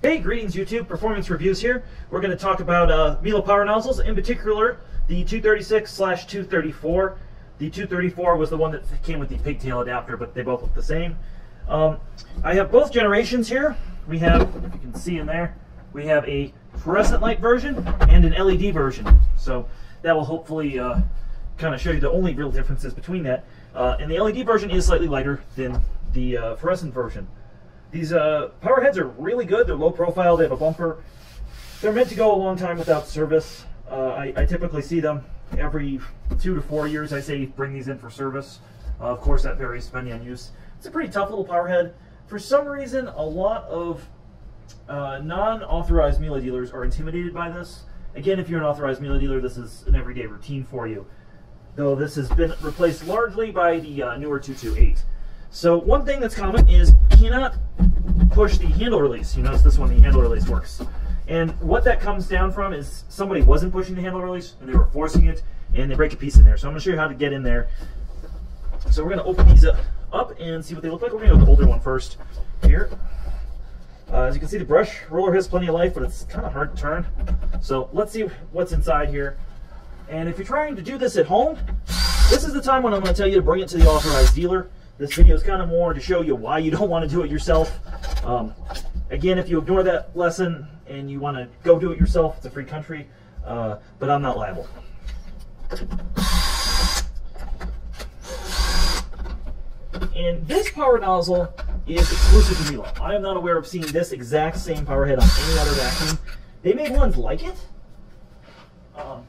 Hey, greetings YouTube, Performance Reviews here. We're going to talk about uh, Miele power nozzles, in particular the 236-234. The 234 was the one that came with the pigtail adapter, but they both look the same. Um, I have both generations here. We have, if you can see in there, we have a fluorescent light version and an LED version. So that will hopefully uh, kind of show you the only real differences between that. Uh, and the LED version is slightly lighter than the uh, fluorescent version. These uh, power heads are really good. They're low profile. They have a bumper. They're meant to go a long time without service. Uh, I, I, typically see them every two to four years. I say bring these in for service. Uh, of course, that varies depending on use. It's a pretty tough little power head. For some reason, a lot of uh, non-authorized Miele dealers are intimidated by this. Again, if you're an authorized Miele dealer, this is an everyday routine for you. Though this has been replaced largely by the uh, newer 228. So one thing that's common is you cannot push the handle release. You notice this one, the handle release works. And what that comes down from is somebody wasn't pushing the handle release and they were forcing it and they break a piece in there. So I'm gonna show you how to get in there. So we're gonna open these up and see what they look like. We're gonna go with the older one first here. Uh, as you can see, the brush roller has plenty of life, but it's kind of hard to turn. So let's see what's inside here. And if you're trying to do this at home, this is the time when I'm going to tell you to bring it to the authorized dealer. This video is kind of more to show you why you don't want to do it yourself. Um, again, if you ignore that lesson and you want to go do it yourself, it's a free country, uh, but I'm not liable. And this power nozzle is exclusive to Miele. I am not aware of seeing this exact same power head on any other vacuum. They made ones like it. Um,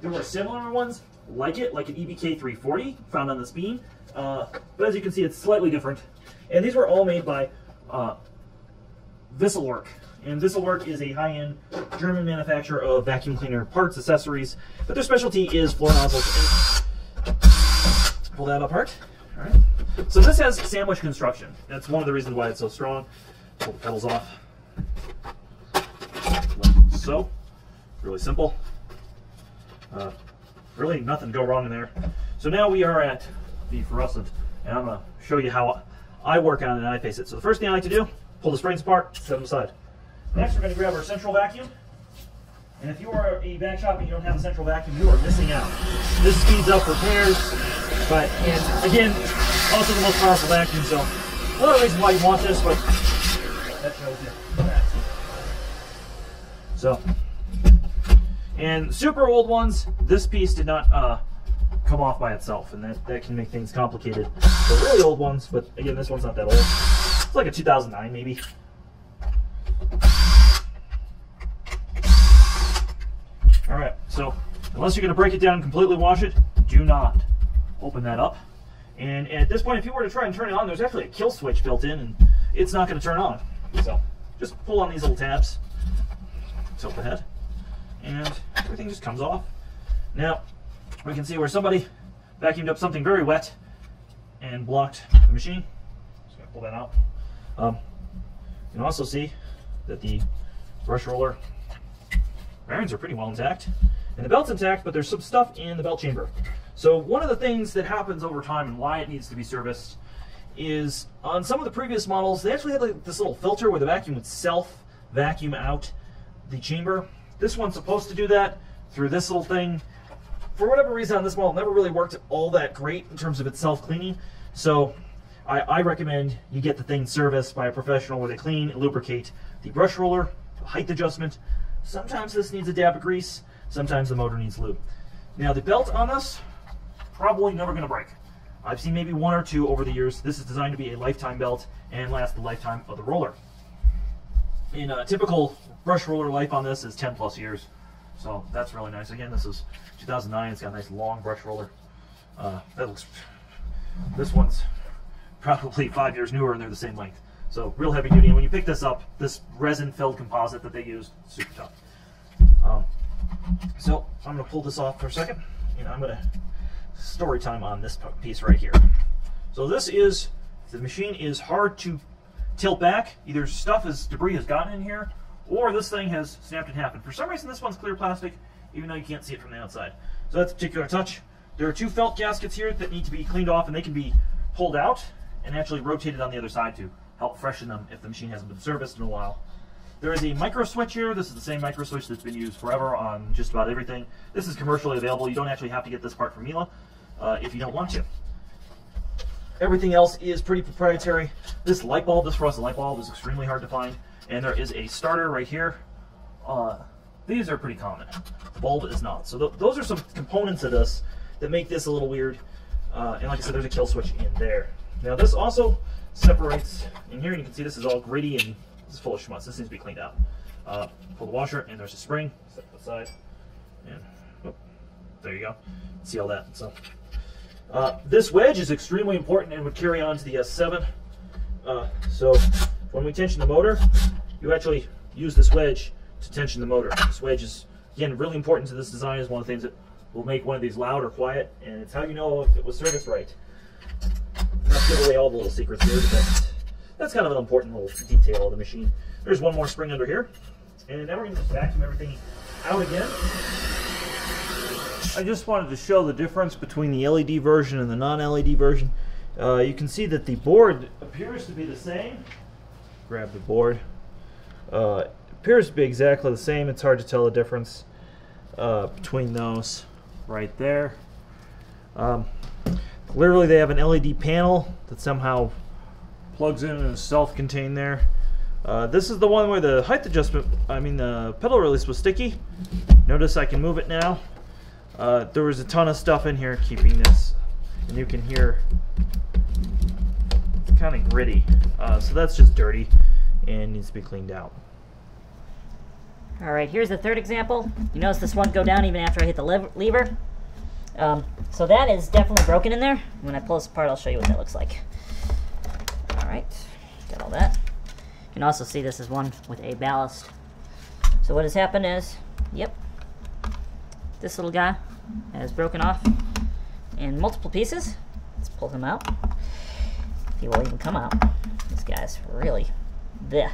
there were similar ones like it, like an EBK 340 found on this beam, uh, but as you can see, it's slightly different. And these were all made by uh, Wessel-Werk. And Wessel-Werk is a high-end German manufacturer of vacuum cleaner parts, accessories, but their specialty is floor nozzles. Pull that apart. All right. So this has sandwich construction. That's one of the reasons why it's so strong. Pull the pedals off. Like so. Really simple. Uh, really nothing to go wrong in there. So now we are at the fluorescent, and I'm to show you how I work on it and I face it. So the first thing I like to do, pull the springs apart, set them aside. Next, we're to grab our central vacuum. And if you are a back shop and you don't have a central vacuum, you are missing out. This speeds up repairs, but and again, also the most powerful vacuum. So another reason why you want this, but that shows you. So, and super old ones, this piece did not uh, come off by itself, and that, that can make things complicated. The really old ones, but again, this one's not that old. It's like a 2009 maybe. All right, so unless you're gonna break it down and completely wash it, do not open that up. And at this point, if you were to try and turn it on, there's actually a kill switch built in, and it's not gonna turn on. So just pull on these little tabs, tilt the head, and everything just comes off. Now, we can see where somebody vacuumed up something very wet and blocked the machine. Just gonna pull that out. Um, you can also see that the brush roller bearings are pretty well intact. And the belt's intact, but there's some stuff in the belt chamber. So one of the things that happens over time and why it needs to be serviced is on some of the previous models, they actually had like this little filter where the vacuum would self vacuum out the chamber. This one's supposed to do that through this little thing for whatever reason on this model, never really worked all that great in terms of its self-cleaning. So I, I, recommend you get the thing serviced by a professional where they clean and lubricate the brush roller, height adjustment. Sometimes this needs a dab of grease, sometimes the motor needs lube. Now the belt on this, probably never gonna break. I've seen maybe one or two over the years. This is designed to be a lifetime belt and last the lifetime of the roller. In a typical brush roller life on this is 10 plus years. So that's really nice. Again, this is 2009. It's got a nice long brush roller. Uh, that looks. This one's probably five years newer, and they're the same length. So real heavy duty. And when you pick this up, this resin-filled composite that they use, super tough. Um, so I'm going to pull this off for a second, and I'm going to story time on this piece right here. So this is the machine is hard to tilt back. Either stuff is debris has gotten in here, or this thing has snapped in half. And for some reason, this one's clear plastic, even though you can't see it from the outside. So that's a particular touch. There are two felt gaskets here that need to be cleaned off, and they can be pulled out and actually rotated on the other side to help freshen them if the machine hasn't been serviced in a while. There is a micro switch here. This is the same micro switch that's been used forever on just about everything. This is commercially available. You don't actually have to get this part from Miele uh, if you don't want to. Everything else is pretty proprietary. This light bulb, this fluorescent light bulb is extremely hard to find. And there is a starter right here. Uh, these are pretty common. Bulb is not. So th those are some components of this that make this a little weird. Uh, and like I said, there's a kill switch in there. Now this also separates in here. And you can see this is all gritty and this is full of schmutz. This needs to be cleaned out. Uh, pull the washer and there's a spring. Set it aside. And oh, there you go. See all that. So uh, this wedge is extremely important and would carry on to the S7. Uh, so when we tension the motor, you actually use this wedge to tension the motor. This wedge is, again, really important to this design. is one of the things that will make one of these loud or quiet, and it's how you know if it was serviced right. Not give away all the little secrets here, but that's kind of an important little detail of the machine. There's one more spring under here, and now we're going to vacuum everything out again. I just wanted to show the difference between the LED version and the non-LED version. Uh, you can see that the board appears to be the same. Grab the board. Uh, appears to be exactly the same. It's hard to tell the difference uh, between those right there. Um, literally, they have an LED panel that somehow plugs in and is self-contained there. Uh, this is the one where the height adjustment, I mean the pedal release was sticky. Notice I can move it now. Uh, there was a ton of stuff in here keeping this, and you can hear it's kind of gritty. Uh, so that's just dirty and needs to be cleaned out. All right, here's the third example. You notice this one go down even after I hit the lever. Um, so that is definitely broken in there. When I pull this apart, I'll show you what that looks like. All right, got all that. You can also see this is one with a ballast. So what has happened is, yep, this little guy has broken off in multiple pieces. Let's pull him out. He will even come out. This guy's really there.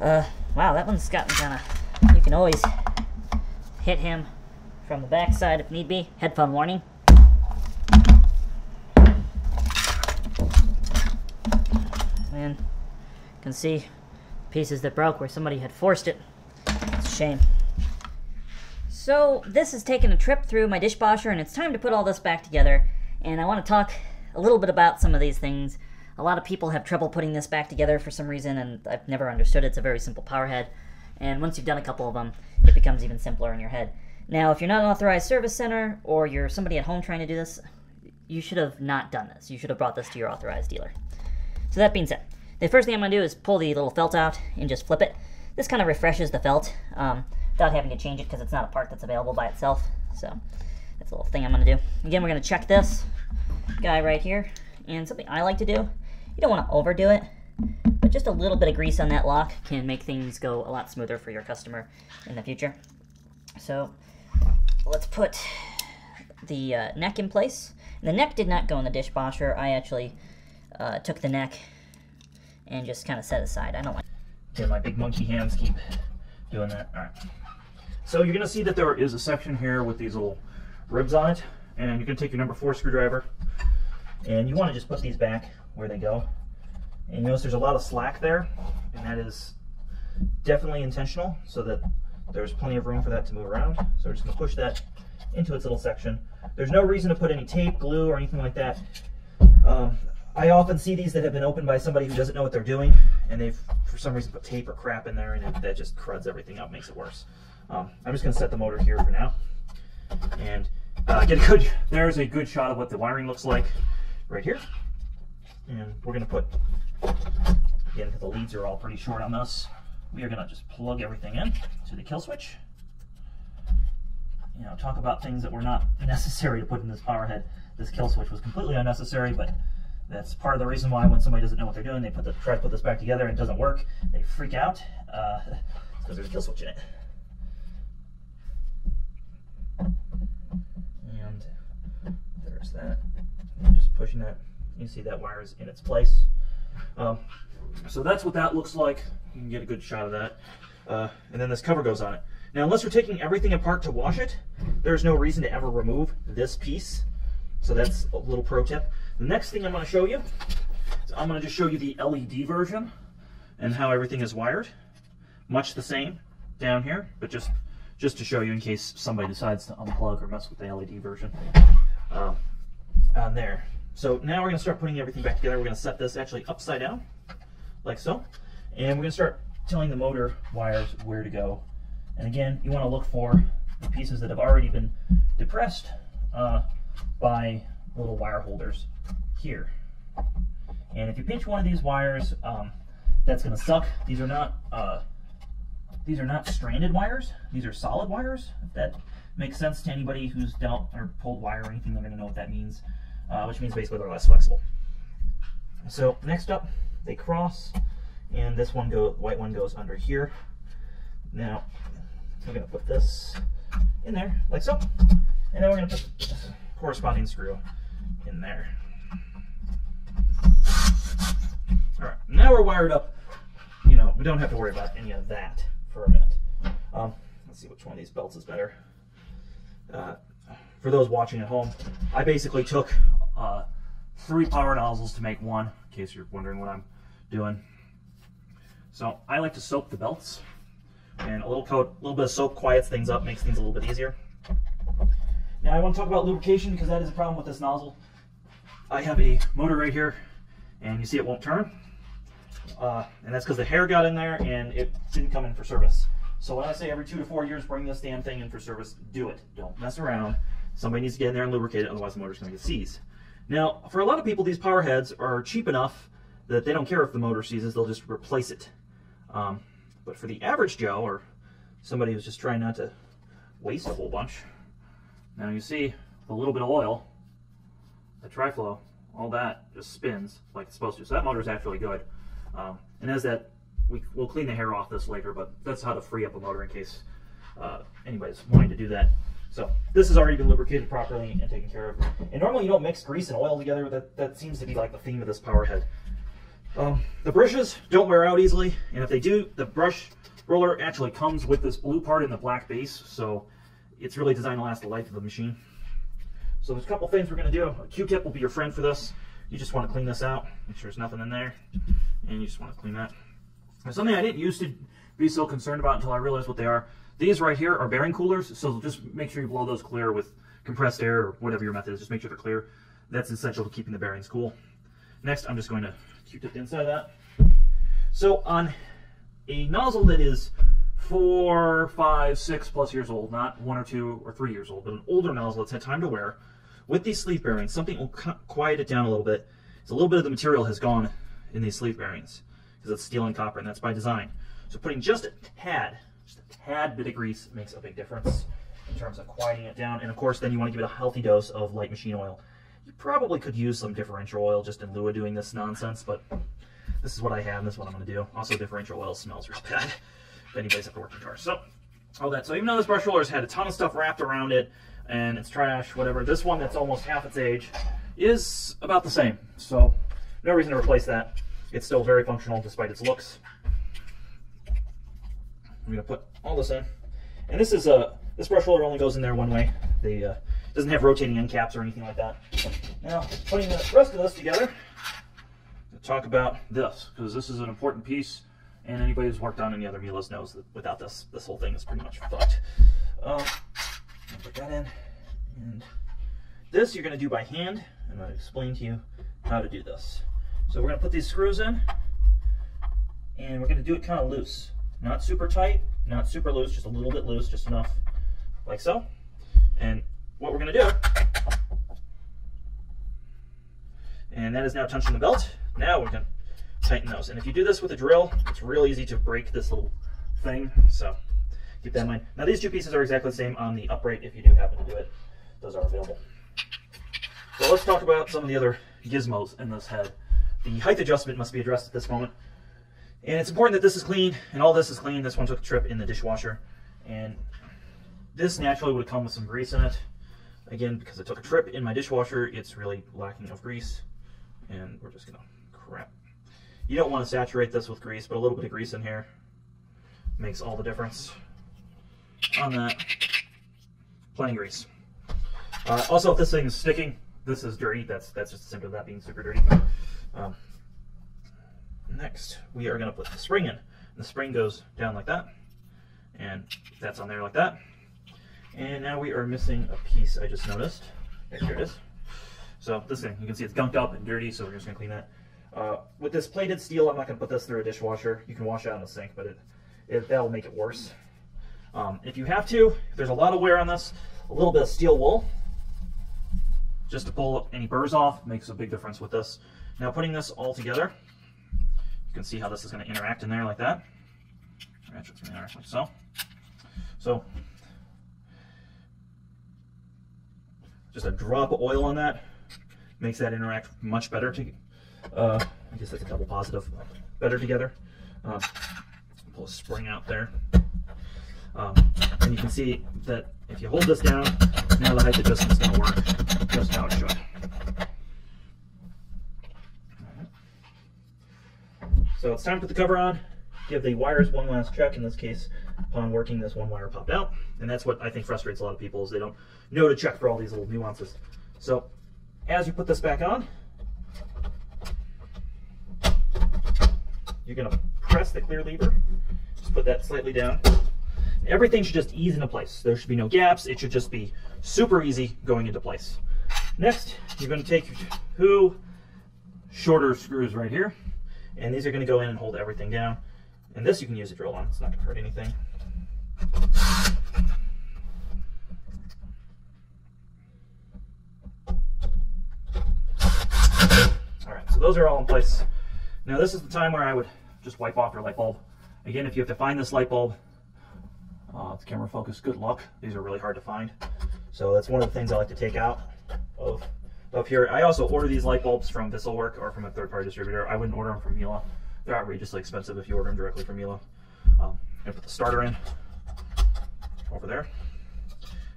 Uh, wow, that one's gotten kind of... You can always hit him from the backside if need be. Headphone warning. And you can see pieces that broke where somebody had forced it. It's a shame. So this has taken a trip through my dishwasher and it's time to put all this back together. And I want to talk a little bit about some of these things. A lot of people have trouble putting this back together for some reason and I've never understood it. It's a very simple power head. And once you've done a couple of them, it becomes even simpler in your head. Now, if you're not an authorized service center or you're somebody at home trying to do this, you should have not done this. You should have brought this to your authorized dealer. So that being said, the first thing I'm going to do is pull the little felt out and just flip it. This kind of refreshes the felt. Um, without having to change it because it's not a part that's available by itself. So that's a little thing I'm going to do. Again, we're going to check this guy right here. And something I like to do, you don't want to overdo it, but just a little bit of grease on that lock can make things go a lot smoother for your customer in the future. So let's put the uh, neck in place. And the neck did not go in the dishwasher. I actually uh, took the neck and just kind of set aside. I don't like. Yeah, my big monkey hands keep doing that. All right. So you're going to see that there is a section here with these little ribs on it, and you can take your number four screwdriver, and you want to just put these back where they go. And you notice there's a lot of slack there, and that is definitely intentional so that there's plenty of room for that to move around. So we're just to push that into its little section. There's no reason to put any tape, glue, or anything like that. Um, I often see these that have been opened by somebody who doesn't know what they're doing, and they've, for some reason, put tape or crap in there, and it, that just cruds everything up, makes it worse. Um, I'm just going to set the motor here for now. And uh, get a good, there's a good shot of what the wiring looks like right here. And we're going to put, again, because the leads are all pretty short on this, we are going to just plug everything in to the kill switch. You know, talk about things that were not necessary to put in this power head. This kill switch was completely unnecessary, but that's part of the reason why when somebody doesn't know what they're doing, they put the, try to put this back together and it doesn't work, they freak out uh, because there's a kill switch in it. And there's that. And just pushing that, you see that wire is in its place. Um, so that's what that looks like. You can get a good shot of that. Uh, and then this cover goes on it. Now, unless you're taking everything apart to wash it, there's no reason to ever remove this piece. So that's a little pro tip. The next thing I'm going to show you, I'm going to just show you the LED version and how everything is wired. Much the same down here, but just just to show you in case somebody decides to unplug or mess with the LED version uh, on there. So now we're going to start putting everything back together. We're going to set this actually upside down, like so. And we're going to start telling the motor wires where to go. And again, you want to look for the pieces that have already been depressed uh, by little wire holders here. And if you pinch one of these wires, um, that's going to suck. These are not uh, these are not stranded wires. These are solid wires. If that makes sense to anybody who's dealt or pulled wire or anything, they're going to know what that means, uh, which means basically they're less flexible. So next up, they cross, and this one go white one goes under here. Now we're to put this in there like so, and then we're to put the corresponding screw in there. All right, now we're wired up. You know, we don't have to worry about any of that for a minute. Um, let's see which one of these belts is better. Uh, for those watching at home, I basically took uh, three power nozzles to make one, in case you're wondering what I'm doing. So I like to soak the belts, and a little coat, a little bit of soap quiets things up, makes things a little bit easier. Now I want to talk about lubrication because that is a problem with this nozzle. I have a motor right here, and you see it won't turn. Uh, and that's because the hair got in there and it didn't come in for service. So when I say every two to four years, bring this damn thing in for service, do it. Don't mess around. Somebody needs to get in there and lubricate it, otherwise the motor's going to get seized. Now, for a lot of people, these power heads are cheap enough that they don't care if the motor seizes, they'll just replace it. Um, but for the average Joe, or somebody who's just trying not to waste a whole bunch, now you see a little bit of oil, the TriFlow, all that just spins like it's supposed to. So that motor is actually good. Um, and as that, we, will clean the hair off this later, but that's how to free up a motor in case uh, anybody's wanting to do that. So this has already been lubricated properly and taken care of. And normally you don't mix grease and oil together. That, that seems to be like the theme of this power head. Um, the brushes don't wear out easily, and if they do, the brush roller actually comes with this blue part in the black base, so it's really designed to last the life of the machine. So there's a couple things we're going to do. A Q-tip will be your friend for this. You just want to clean this out, make sure there's nothing in there, and you just want to clean that. Now, something I didn't used to be so concerned about until I realized what they are. These right here are bearing coolers, so just make sure you blow those clear with compressed air or whatever your method is. Just make sure they're clear. That's essential to keeping the bearings cool. Next, I'm just going to Q-tip the inside of that. So on a nozzle that is four, five, six plus years old, not one or two or three years old, but an older nozzle that's had time to wear, with these sleeve bearings, something will quiet it down a little bit. So a little bit of the material has gone in these sleeve bearings because it's steel and copper, and that's by design. So putting just a tad, just a tad bit of grease makes a big difference in terms of quieting it down. And of course, then you want to give it a healthy dose of light machine oil. You probably could use some differential oil just in lieu of doing this nonsense, but this is what I have, and this is what I'm going to do. Also, differential oil smells real bad if anybody's at the working car. So, all that. So even though this brush roller has had a ton of stuff wrapped around it, and it's trash, whatever. This one that's almost half its age is about the same. So no reason to replace that. It's still very functional despite its looks. I'm gonna put all this in. And this is a, this brush roller only goes in there one way. The uh, doesn't have rotating end caps or anything like that. Now, putting the rest of this together, talk about this, because this is an important piece, and anybody who's worked on any other Miele's knows that without this, this whole thing is pretty much fucked. Um, put that in. And this you're to do by hand. And to explain to you how to do this. So we're to put these screws in, and we're to do it kind of loose. Not super tight, not super loose, just a little bit loose, just enough, like so. And what we're going to do, and that is now touching the belt. Now we're going to tighten those. And if you do this with a drill, it's real easy to break this little thing. So keep that in mind. Now these two pieces are exactly the same on the upright if you do happen to do it. Those are available. So let's talk about some of the other gizmos in this head. The height adjustment must be addressed at this moment. And it's important that this is clean, and all this is clean. This one took a trip in the dishwasher. And this naturally would have come with some grease in it. Again, because it took a trip in my dishwasher, it's really lacking of grease. And we're just gonna crap. You don't want to saturate this with grease, but a little bit of grease in here makes all the difference on that. Plenty grease. Uh, also, if this thing is sticking, this is dirty. That's that's just a symptom of that being super dirty. Um, next we are going to put the spring in. And The spring goes down like that, and that's on there like that. And now we are missing a piece I just noticed. Here it is. So this thing, you can see it's gunked up and dirty, so we're just gonna clean that. Uh, with this plated steel, I'm not gonna put this through a dishwasher. You can wash it out in the sink, but it, it that'll make it worse. Um, if you have to, if there's a lot of wear on this, a little bit of steel wool, just to pull any burrs off, makes a big difference with this. Now putting this all together, you can see how this is gonna interact in there like that. Actually, it's gonna interact like so. So just a drop of oil on that makes that interact much better. To, uh, I guess that's a double positive. Better together. Um, pull a spring out there. Um, and you can see that if you hold this down, now the height adjustment is going to work just how it should. So it's time to put the cover on, give the wires one last check. In this case, upon working, this one wire popped out. And that's what I think frustrates a lot of people is they don't know to check for all these little nuances. So as you put this back on, you're gonna press the clear lever, just put that slightly down. Everything should just ease into place. There should be no gaps. It should just be super easy going into place. Next, you're gonna take two shorter screws right here, and these are gonna go in and hold everything down. And this you can use a drill on, it's not gonna hurt anything. All right, so those are all in place. Now this is the time where I would just wipe off your light bulb. Again, if you have to find this light bulb, uh, it's camera focus, good luck. These are really hard to find. So that's one of the things I like to take out of up here. I also order these light bulbs from Wessel-Werk or from a third-party distributor. I wouldn't order them from Miele. They're outrageously expensive if you order them directly from Miele. Um, gonna put the starter in over there.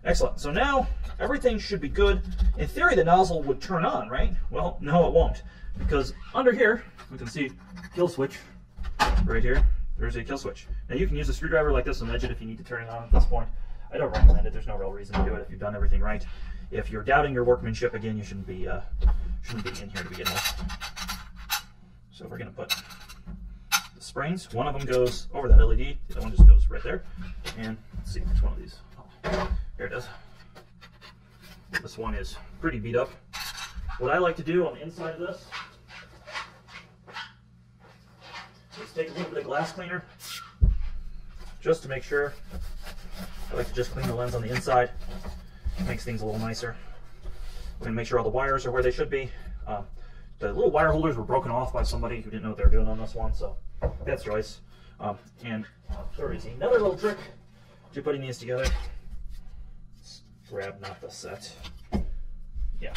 Excellent. So now everything should be good. In theory, the nozzle would turn on, right? Well, no, it won't because under here, we can see kill switch right here. There's a kill switch. Now you can use a screwdriver like this and edge it if you need to turn it on at this point. I don't recommend it. There's no real reason to do it if you've done everything right. If you're doubting your workmanship, again, you shouldn't be uh, shouldn't be in here to begin with. So we're going to put the springs. One of them goes over that LED. The other one just goes right there. And let's see which one of these. Oh, here it is. This one is pretty beat up. What I like to do on the inside of this is take a little bit of glass cleaner just to make sure. I like to just clean the lens on the inside. It makes things a little nicer. We're to make sure all the wires are where they should be. Um, the little wire holders were broken off by somebody who didn't know what they were doing on this one, so that's choice. Um, and there is another little trick to putting these together. Let's grab not the set. Yeah.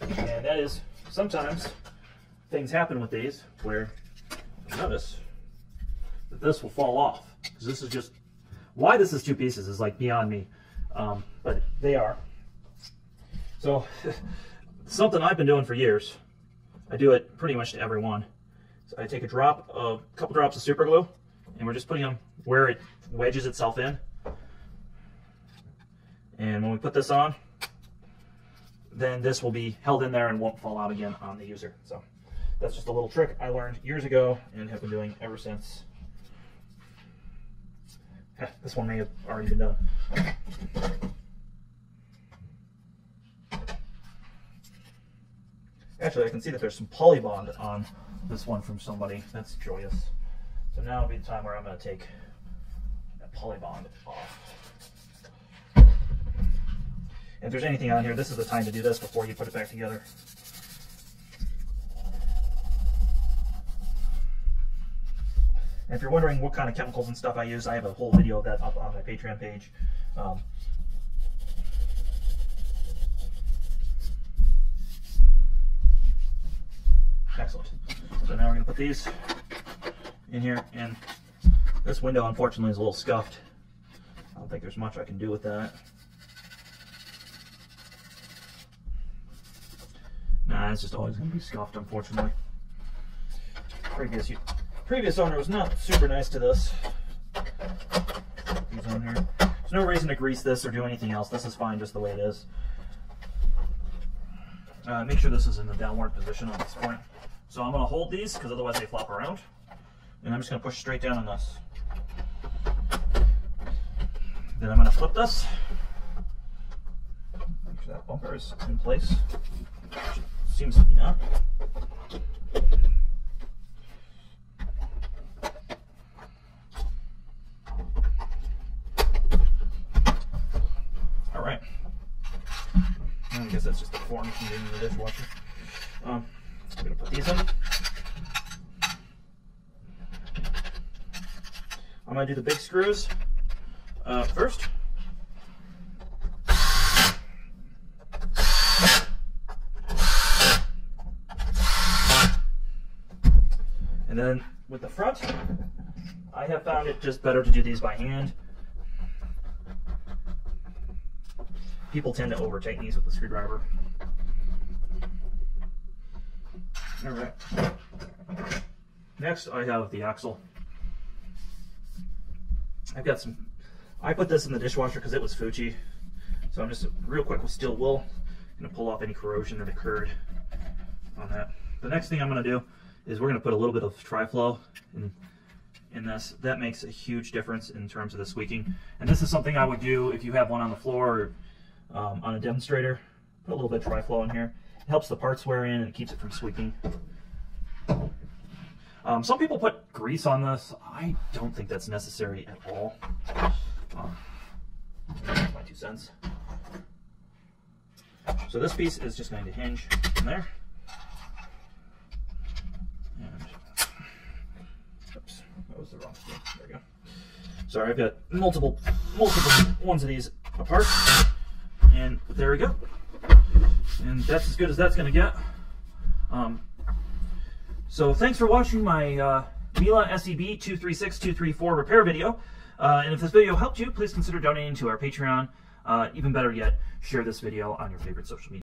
And that is sometimes things happen with these where notice that this will fall off. Because this is just, why this is two pieces is like beyond me. Um, but they are. So something I've been doing for years. I do it pretty much to everyone. So I take a drop of, a couple drops of super glue and we're just putting them where it wedges itself in. And when we put this on, then this will be held in there and won't fall out again on the user. So that's just a little trick I learned years ago and have been doing ever since. This one may have already been done. Actually, I can see that there's some polybond on this one from somebody. That's joyous. So now will be the time where I'm going to take that polybond off. If there's anything on here, this is the time to do this before you put it back together. And if you're wondering what kind of chemicals and stuff I use, I have a whole video of that up on my Patreon page. Um, excellent. So now we're going to put these in here, and this window unfortunately is a little scuffed. I don't think there's much I can do with that. Nah, it's just always going to be scuffed, unfortunately. Previous previous owner was not super nice to this. On here. There's no reason to grease this or do anything else. This is fine just the way it is. Uh, make sure this is in the downward position at this point. So I'm going to hold these because otherwise they flop around. And I'm just going to push straight down on this. Then I'm going to flip this. Make sure that bumper is in place. Seems to be not. All right. I guess that's just the form from getting in the dishwasher. Um, I'm gonna put these in. I'm gonna do the big screws uh, first. And then with the front, I have found it just better to do these by hand. People tend to over tighten these with the screwdriver. All right. Next, I have the axle. I've got some. I put this in the dishwasher because it was Fuji, so I'm just real quick with steel wool gonna pull off any corrosion that occurred on that. The next thing I'm gonna do is we're gonna put a little bit of Tri-Flow in in this. That makes a huge difference in terms of the squeaking. And this is something I would do if you have one on the floor or um, on a demonstrator. Put a little bit of Tri-Flow in here. It helps the parts wear in and it keeps it from squeaking. Um, some people put grease on this. I don't think that's necessary at all. Um, my two cents. So this piece is just going to hinge in there. Oops, that was the wrong. There we go. Sorry, I've got multiple, multiple ones of these apart. And there we go. And that's as good as that's going to get. Um, so thanks for watching my uh, Miele SEB 236234 repair video. Uh, and if this video helped you, please consider donating to our Patreon. Uh, even better yet, share this video on your favorite social media.